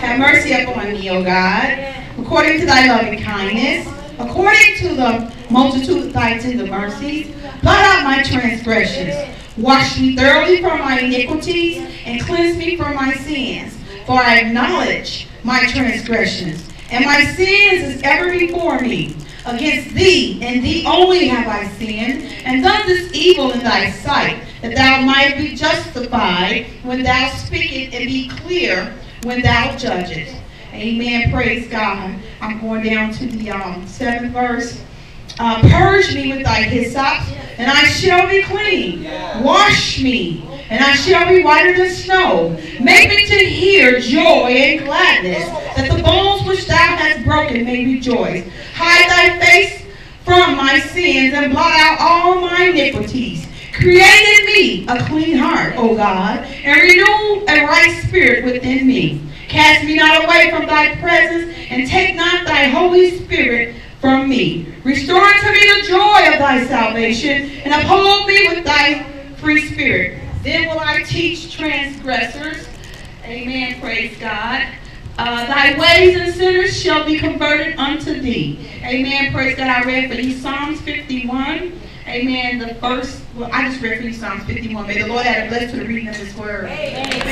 Have mercy upon me, O God, according to thy loving kindness, according to the multitude of thy tender mercies. Blot out my transgressions. Wash me thoroughly from my iniquities and cleanse me from my sins. For I acknowledge my transgressions, and my sins is ever before me. Against thee and thee only have I sinned, and done this evil in thy sight, that thou might be justified when thou speakest, and be clear when thou judgest. Amen. Praise God. I'm going down to the um, seventh verse. Uh, purge me with thy hyssop, and I shall be clean. Wash me, and I shall be whiter than snow. Make me to hear joy and gladness, that the bones which thou hast broken may rejoice. Hide thy face from my sins, and blot out all my iniquities. Create in me a clean heart, O God, and renew a right spirit within me. Cast me not away from thy presence, and take not thy Holy Spirit from me. Restore unto me the joy of thy salvation, and uphold me with thy free spirit. Then will I teach transgressors. Amen. Praise God. Uh, thy ways and sinners shall be converted unto thee. Amen. Praise God. I read for you Psalms 51. Amen. The first, well, I just read for you Psalms 51. May the Lord add a blessing to the reading of his word. Amen.